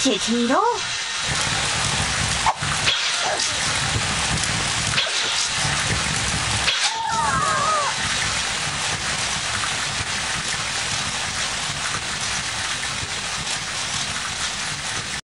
谢谢。